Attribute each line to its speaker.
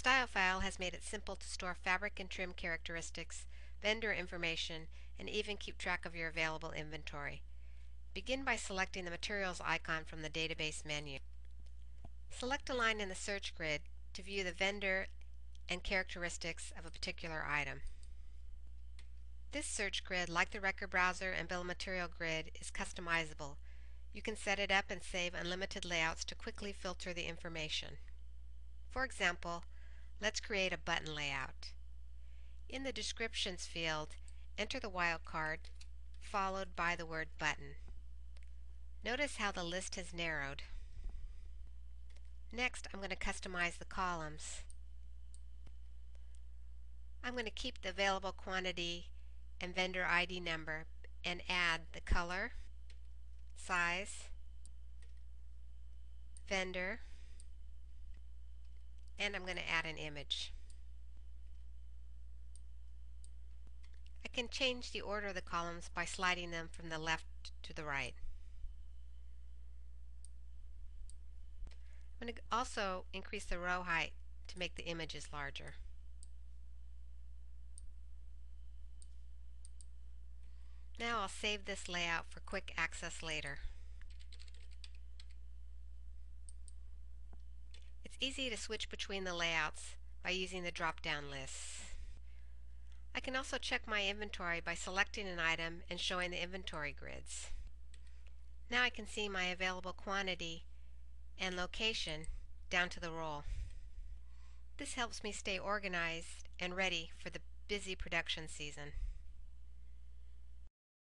Speaker 1: StyleFile has made it simple to store fabric and trim characteristics, vendor information, and even keep track of your available inventory. Begin by selecting the Materials icon from the database menu. Select a line in the search grid to view the vendor and characteristics of a particular item. This search grid, like the record browser and bill of material grid, is customizable. You can set it up and save unlimited layouts to quickly filter the information. For example, let's create a button layout. In the descriptions field, enter the wildcard followed by the word button. Notice how the list has narrowed. Next, I'm going to customize the columns. I'm going to keep the available quantity and vendor ID number and add the color, size, vendor, and I'm going to add an image. I can change the order of the columns by sliding them from the left to the right. I'm going to also increase the row height to make the images larger. Now I'll save this layout for quick access later. Easy to switch between the layouts by using the drop-down lists. I can also check my inventory by selecting an item and showing the inventory grids. Now I can see my available quantity and location down to the roll. This helps me stay organized and ready for the busy production season.